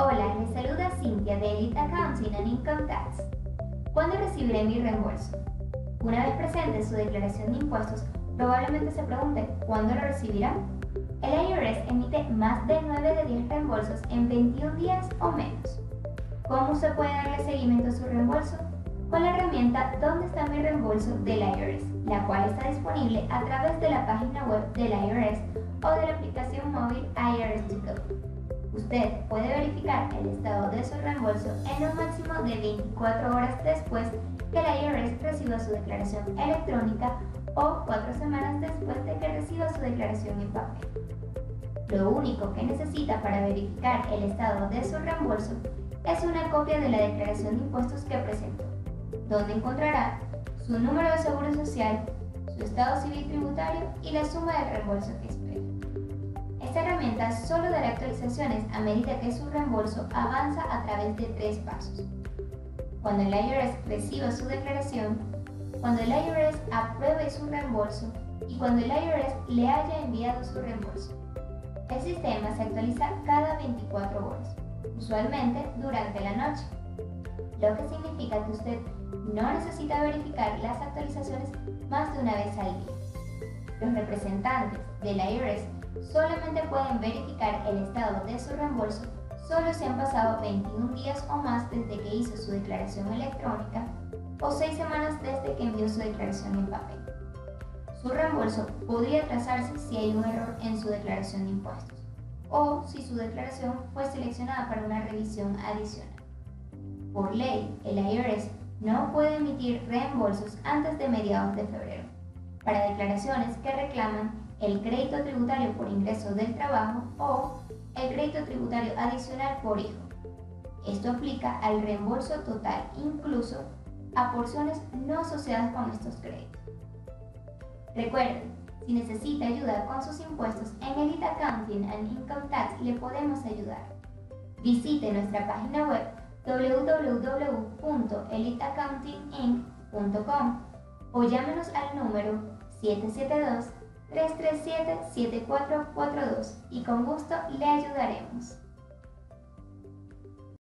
Hola, les saluda Cintia de Elite Accounting and Income Tax. ¿Cuándo recibiré mi reembolso? Una vez presente su declaración de impuestos, probablemente se pregunte ¿cuándo lo recibirá? El IRS emite más de 9 de 10 reembolsos en 21 días o menos. ¿Cómo se puede darle seguimiento a su reembolso? Con la herramienta ¿Dónde está mi reembolso? del IRS, la cual está disponible a través de la página web del IRS o de la aplicación móvil IRS to Go. Usted puede verificar el estado de su reembolso en un máximo de 24 horas después que la IRS reciba su declaración electrónica o 4 semanas después de que reciba su declaración en papel. Lo único que necesita para verificar el estado de su reembolso es una copia de la declaración de impuestos que presentó, donde encontrará su número de seguro social, su estado civil tributario y la suma del reembolso que espera. Esta herramienta solo dará actualizaciones a medida que su reembolso avanza a través de tres pasos. Cuando el IRS reciba su declaración, cuando el IRS apruebe su reembolso y cuando el IRS le haya enviado su reembolso. El sistema se actualiza cada 24 horas, usualmente durante la noche, lo que significa que usted no necesita verificar las actualizaciones más de una vez al día. Los representantes del IRS solamente pueden verificar el estado de su reembolso solo si han pasado 21 días o más desde que hizo su declaración electrónica o 6 semanas desde que envió su declaración en papel. Su reembolso podría atrasarse si hay un error en su declaración de impuestos o si su declaración fue seleccionada para una revisión adicional. Por ley, el IRS no puede emitir reembolsos antes de mediados de febrero para declaraciones que reclaman el crédito tributario por ingreso del trabajo o el crédito tributario adicional por hijo. Esto aplica al reembolso total, incluso a porciones no asociadas con estos créditos. Recuerden, si necesita ayuda con sus impuestos, en Elite Accounting and Income Tax le podemos ayudar. Visite nuestra página web www.eliteaccountinginc.com o llámenos al número 772 337-7442 y con gusto le ayudaremos.